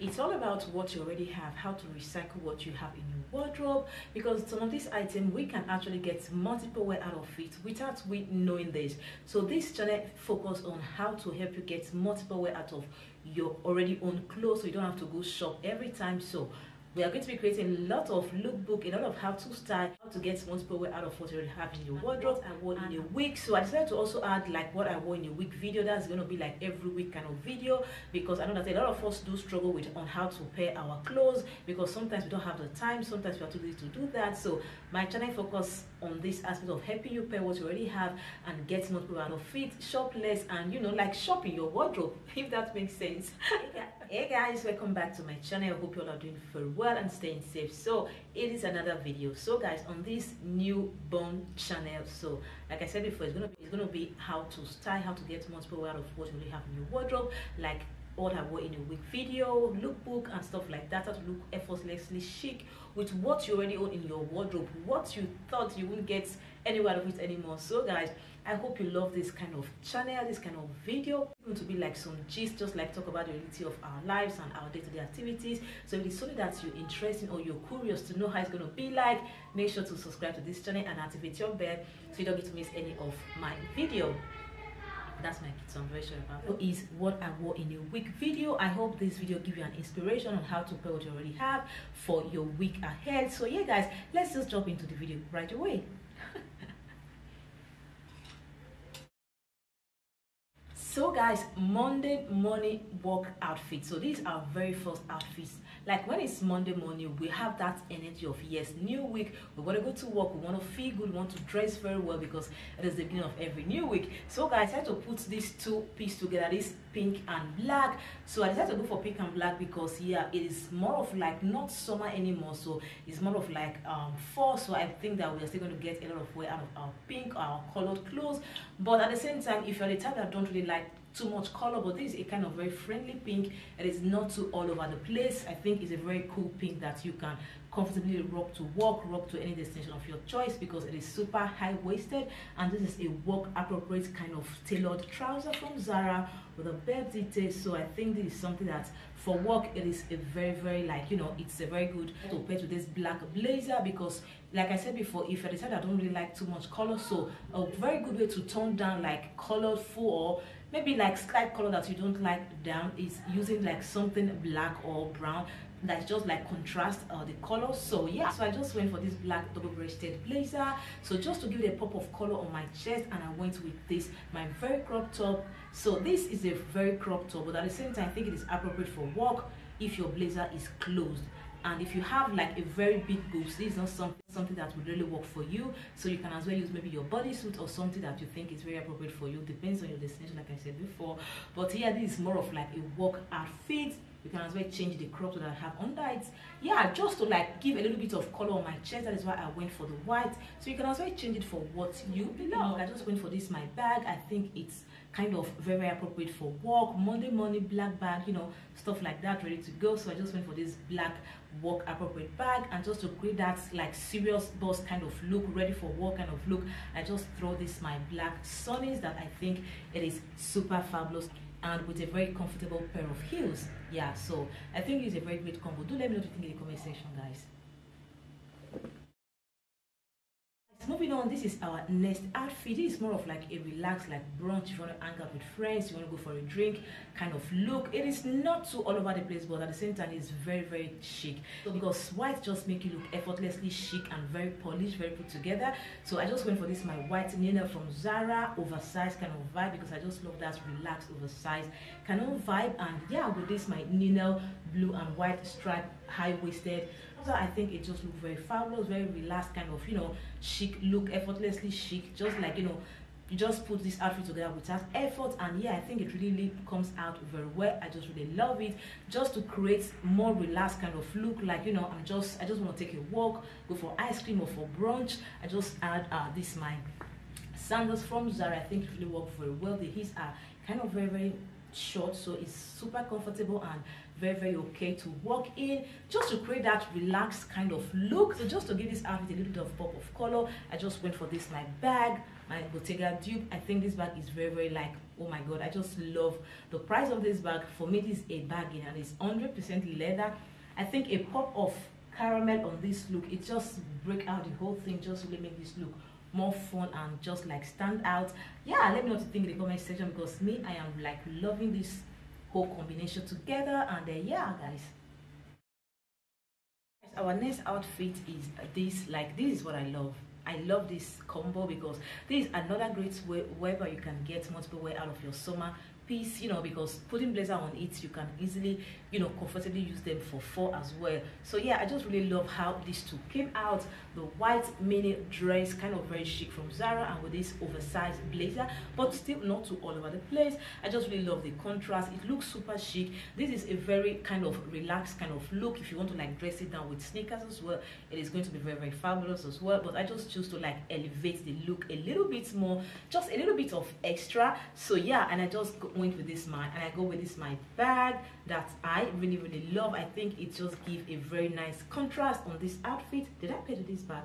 it's all about what you already have how to recycle what you have in your wardrobe because some of these items we can actually get multiple wear out of it without we knowing this. So this channel focus on how to help you get multiple wear out of your already own clothes so you don't have to go shop every time. So we are going to be creating a lot of lookbook, a lot of how to style, how to get multiple wear out of what you already have in your wardrobe and what in a week. So I decided to also add like what I wore in a week video. That's going to be like every week kind of video because I know that a lot of us do struggle with on how to pair our clothes because sometimes we don't have the time, sometimes we are too busy to do that. So my channel focus on this aspect of helping you pair what you already have and get multiple out of fit, shop less, and you know, like shopping your wardrobe, if that makes sense. Hey guys welcome back to my channel. I hope you all are doing very well and staying safe. So it is another video. So guys on this new born channel so like i said before it's gonna be it's gonna be how to style how to get multiple out of what you really have in your wardrobe. Like what I wore in a week video, lookbook and stuff like that, to look effortlessly chic with what you already own in your wardrobe, what you thought you wouldn't get anywhere out of it anymore. So guys, I hope you love this kind of channel, this kind of video. It's going to be like some gist, just like talk about the reality of our lives and our day-to-day -day activities. So if it's something that you're interested in or you're curious to know how it's going to be like, make sure to subscribe to this channel and activate your bell so you don't get to miss any of my video that's my kids i'm very sure about that is what i wore in a week video. I hope this video give you an inspiration on how to pair what you already have for your week ahead. So yeah guys let's just jump into the video right away. So guys monday morning work outfit so these are very first outfits like when it's monday morning we have that energy of yes new week. We want to go to work. We want to feel good. We want to dress very well because it is the beginning of every new week. So guys i had to put these two pieces together this pink and black. So i decided to go for pink and black because yeah it is more of like not summer anymore. So it's more of like um fall. So i think that we're still going to get a lot of wear out of our pink our colored clothes. But at the same time if you're the type that don't really like too much color but this is a kind of very friendly pink it is not too all over the place. I think it's a very cool pink that you can comfortably rock to work rock to any destination of your choice because it is super high-waisted. And this is a work appropriate kind of tailored trouser from zara with a belt detail. So i think this is something that for work it is a very very like you know it's a very good to pair to this black blazer because like i said before if i decide i don't really like too much color so a very good way to tone down like colorful or maybe like slight color that you don't like down is using like something black or brown that's just like contrast uh, the color. So yeah so i just went for this black double-breasted blazer. So just to give it a pop of color on my chest and i went with this my very crop top. So this is a very crop top but at the same time i think it is appropriate for work if your blazer is closed and if you have like a very big boobs this is not something something that would really work for you. So you can as well use maybe your bodysuit or something that you think is very appropriate for you depends on your destination like i said before. But here this is more of like a work outfit you can as well change the crop that I have under it. Yeah just to like give a little bit of color on my chest that is why I went for the white. So you can as well change it for what you love. I just went for this my bag. I think it's kind of very appropriate for work monday morning black bag you know stuff like that ready to go. So i just went for this black work appropriate bag and just to create that like serious boss kind of look ready for work kind of look i just throw this my black sunnies that i think it is super fabulous and with a very comfortable pair of heels. Yeah so i think it's a very great combo. Do let me know what you think in the comment section guys moving on this is our next outfit. This is more of like a relaxed like brunch. If you want to hang out with friends you want to go for a drink kind of look. It is not too all over the place but at the same time it's very very chic. So because white just make you look effortlessly chic and very polished very put together. So i just went for this my white nina from zara oversized kind of vibe because i just love that relaxed oversized kind of vibe. And yeah with this my nina blue and white stripe high-waisted so I think it just looked very fabulous, very relaxed, kind of, you know, chic look, effortlessly chic, just like, you know, you just put this outfit together without effort and yeah i think it really comes out very well. I just really love it. Just to create more relaxed kind of look like you know i'm just i just want to take a walk go for ice cream or for brunch. I just add uh this my sandals from zara. I think it really work very well. The heels are kind of very very short so it's super comfortable and very very okay to walk in just to create that relaxed kind of look so just to give this outfit a little bit of pop of color. I just went for this my bag my bottega dupe i think this bag is very very like oh my god i just love the price of this bag. For me this is a bargain and it's 100 percent leather. I think a pop of caramel on this look it just break out the whole thing just really make this look more fun and just like stand out. Yeah let me know what you think in the comment section because me i am like loving this whole combination together and uh, yeah guys. Our next outfit is this like this is what i love. I love this combo because this is another great way whereby you can get multiple wear out of your summer piece you know because putting blazer on it you can easily you know comfortably use them for four as well. So yeah i just really love how these two came out. The white mini dress kind of very chic from zara and with this oversized blazer but still not too all over the place. I just really love the contrast. It looks super chic. This is a very kind of relaxed kind of look. If you want to like dress it down with sneakers as well it is going to be very very fabulous as well. But i just choose to like elevate the look a little bit more just a little bit of extra. So yeah and i just went with this my and I go with this my bag that I really really love. I think it just gives a very nice contrast on this outfit. Did I pay to this bag?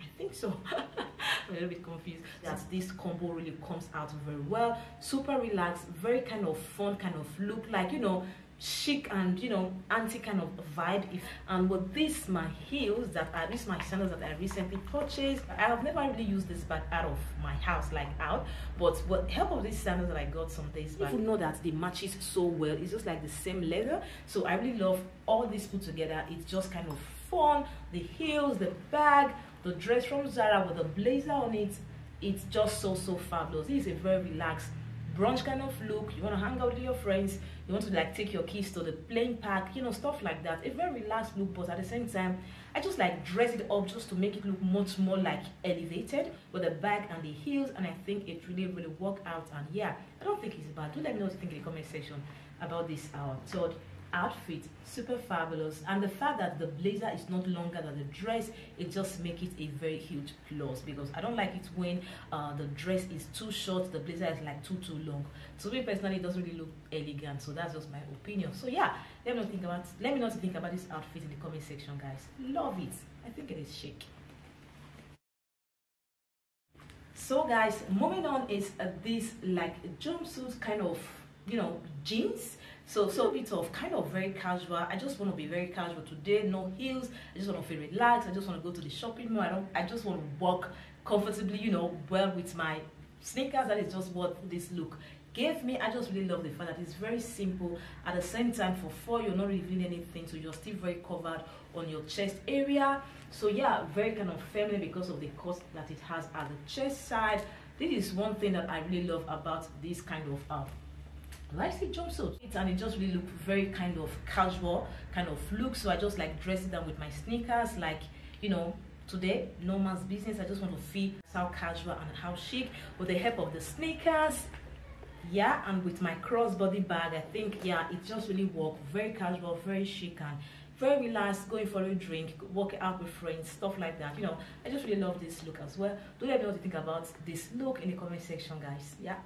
I think so. I'm a little bit confused. That this combo really comes out very well. Super relaxed very kind of fun kind of look. Like you know chic and you know anti kind of vibe. If um, and with this my heels that are these my sandals that i recently purchased i have never really used this bag out of my house like out. But with help of these sandals that i got some days back you know that they matches so well it's just like the same leather. So i really love all this put together. It's just kind of fun. The heels the bag the dress from zara with a blazer on it it's just so so fabulous. This is a very relaxed brunch kind of look you want to hang out with your friends you want to like take your kids to the playing park you know stuff like that. A very relaxed look but at the same time i just like dress it up just to make it look much more like elevated with the bag and the heels and i think it really really worked out. And yeah i don't think it's bad. Do let me know what you think in the comment section about this uh, third outfit super fabulous. And the fact that the blazer is not longer than the dress it just make it a very huge plus. Because i don't like it when uh, the dress is too short the blazer is like too too long. To me personally it doesn't really look elegant. So that's just my opinion. So yeah let me think about let me know think about this outfit in the comment section guys. Love it. I think it is chic. So guys moving on is uh, this like jumpsuit kind of you know jeans so so bit of kind of very casual. I just want to be very casual. Today no heels. I just want to feel relaxed. I just want to go to the shopping mall. I don't i just want to walk comfortably you know well with my sneakers. That is just what this look gave me. I just really love the fact that it's very simple. At the same time for four you're not revealing anything. So you're still very covered on your chest area. So yeah very kind of feminine because of the cut that it has at the chest side. This is one thing that i really love about this kind of um, uh, like the jumpsuit? And it just really looked very kind of casual kind of look so i just like dressed it down with my sneakers like you know today no man's business i just want to feel how casual and how chic. With the help of the sneakers yeah and with my crossbody bag i think yeah it just really worked very casual very chic and very relaxed going for a drink walk out with friends stuff like that you know. I just really love this look as well. Do let me know what you think about this look in the comment section guys yeah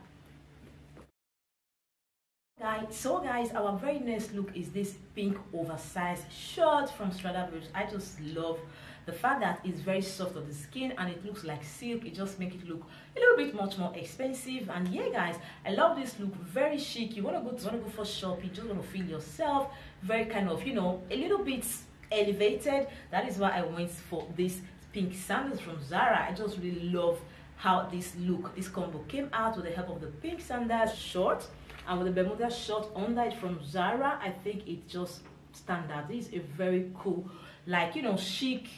guys so guys our very next look is this pink oversized shirt from Stradivarius I just love the fact that it's very soft on the skin and it looks like silk. It just makes it look a little bit much more expensive. And yeah guys I love this look. Very chic. You want to go to want to go for shopping just want to feel yourself. Very kind of you know a little bit elevated. That is why I went for this pink sandals from Zara. I just really love how this look this combo came out with the help of the pink sandals short and with the bermuda short under it from zara i think it just stand out. Is a very cool like you know chic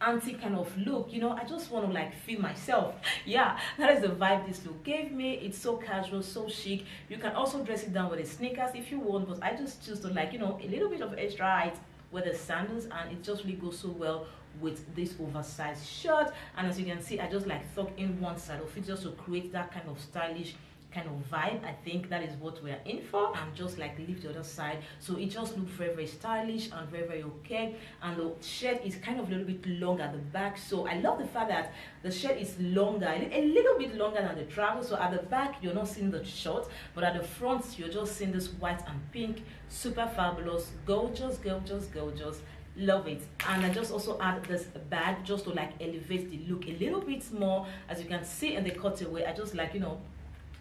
anti kind of look you know? I just want to like feel myself. Yeah that is the vibe this look gave me. It's so casual so chic. You can also dress it down with the sneakers if you want but i just choose to like you know a little bit of extra height with the sandals and it just really goes so well with this oversized shirt. And as you can see i just like tuck in one side of it just to create that kind of stylish kind of vibe i think that is what we're in for. And just like leave the other side. So it just looks very very stylish and very very okay. And the shirt is kind of a little bit long at the back. So i love the fact that the shirt is longer a little bit longer than the travel so at the back you're not seeing the short but at the front you're just seeing this white and pink. Super fabulous. Gorgeous gorgeous gorgeous. Love it. And i just also add this bag just to like elevate the look a little bit more. As you can see in the cutaway i just like you know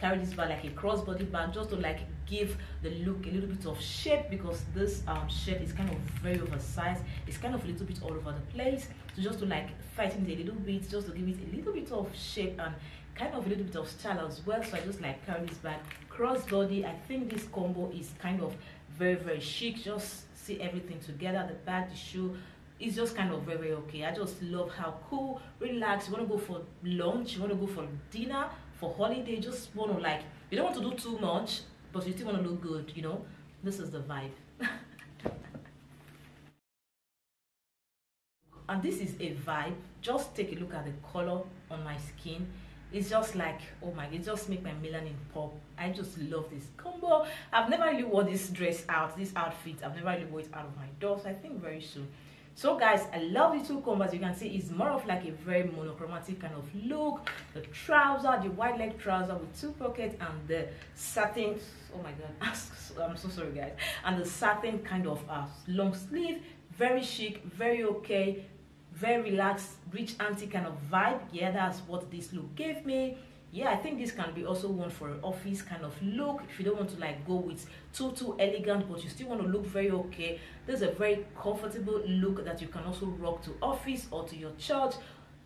carry this bag like a crossbody bag just to like give the look a little bit of shape because this um, shirt is kind of very oversized. It's kind of a little bit all over the place. So just to like tighten it a little bit just to give it a little bit of shape and kind of a little bit of style as well. So i just like carry this bag crossbody. I think this combo is kind of very very chic. Just see everything together the bag the shoe. It's just kind of very very okay. I just love how cool relaxed. You want to go for lunch you want to go for dinner for holiday just want to like you don't want to do too much but you still want to look good you know? This is the vibe. And this is a vibe. Just take a look at the color on my skin. It's just like oh my it just make my melanin pop. I just love this combo. I've never really wore this dress out this outfit. I've never really wore it out of my door so i think very soon so guys i love the two combos you can see it's more of like a very monochromatic kind of look. The trouser the wide leg trouser with two pockets and the satin oh my god i'm so sorry guys. And the satin kind of uh, long sleeve. Very chic very okay very relaxed rich auntie kind of vibe. Yeah that's what this look gave me yeah i think this can be also one for an office kind of look. If you don't want to like go with too too elegant but you still want to look very okay there's a very comfortable look that you can also rock to office or to your church.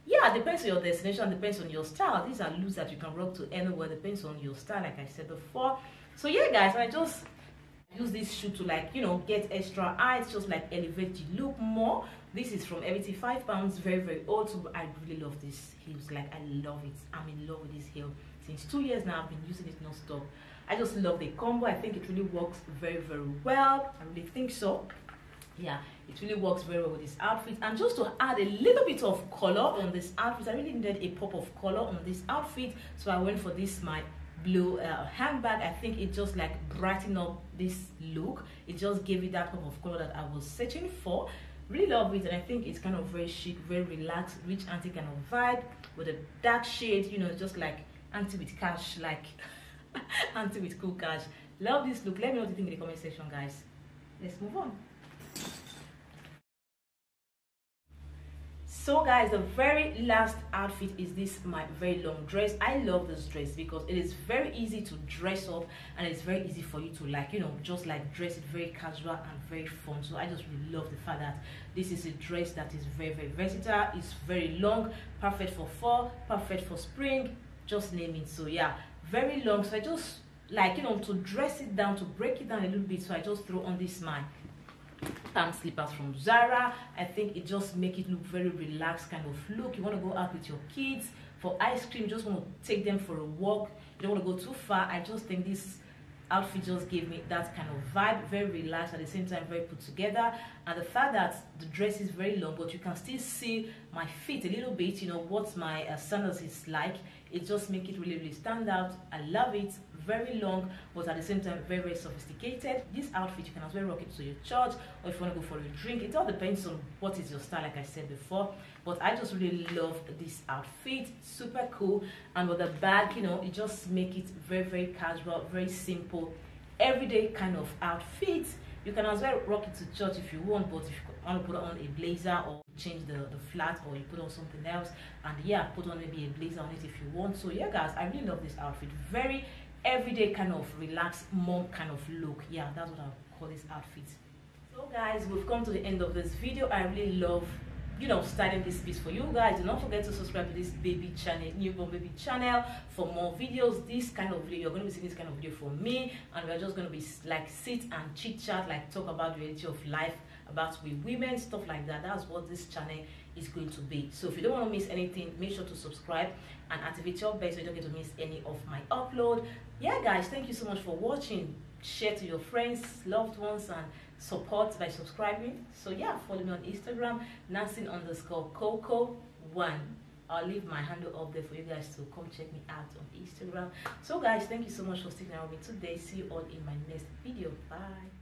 Yeah depends on your destination depends on your style. These are looks that you can rock to anywhere depends on your style like i said before. So yeah guys i just use this shoe to like you know get extra eyes just like elevate the look more this is from everything five pounds very very old so i really love this heels like i love it. I'm in love with this heel since two years now i've been using it non-stop. I just love the combo i think it really works very very well i really think so. Yeah it really works very well with this outfit. And just to add a little bit of color on this outfit i really needed a pop of color on this outfit so i went for this my blue uh, handbag. I think it just like brightened up this look. It just gave it that pop of color that i was searching for really love it and i think it's kind of very chic very relaxed rich auntie kind of vibe with a dark shade you know just like auntie with cash like auntie with cool cash. Love this look. Let me know what you think in the comment section guys. Let's move on so guys the very last outfit is this my very long dress. I love this dress because it is very easy to dress up and it's very easy for you to like you know just like dress it very casual and very fun. So i just really love the fact that this is a dress that is very very versatile. It's very long perfect for fall perfect for spring just name it. So yeah very long. So i just like you know to dress it down to break it down a little bit. So i just throw on this my palm slippers from Zara. I think it just make it look very relaxed kind of look. You want to go out with your kids for ice cream, just want to take them for a walk. You don't want to go too far. I just think this outfit just gave me that kind of vibe very relaxed at the same time very put together and the fact that the dress is very long but you can still see my feet a little bit you know what my uh, sandals is like it just make it really really stand out i love it very long but at the same time very very sophisticated. This outfit you can as well rock it to your church or if you want to go for a drink it all depends on what is your style like i said before. But i just really love this outfit super cool. And with the bag you know it just make it very very casual very simple everyday kind of outfit. You can as well rock it to church if you want but if you want to put on a blazer or change the the flat or you put on something else. And yeah put on maybe a blazer on it if you want. So yeah guys i really love this outfit. Very everyday kind of relaxed mom kind of look. Yeah that's what i call this outfit. So guys we've come to the end of this video. I really love you know starting this piece for you guys. Do not forget to subscribe to this baby channel newborn baby channel for more videos. This kind of video you're going to be seeing this kind of video from me and we're just going to be like sit and chit chat like talk about the reality of life about with women stuff like that. That's what this channel is going to be so if you don't want to miss anything make sure to subscribe and activate your bell so you don't get to miss any of my upload yeah guys thank you so much for watching share to your friends loved ones and support by subscribing so yeah follow me on instagram nancy underscore coco one I'll leave my handle up there for you guys to come check me out on Instagram. So guys, thank you so much for sticking around with me today. See you all in my next video. Bye.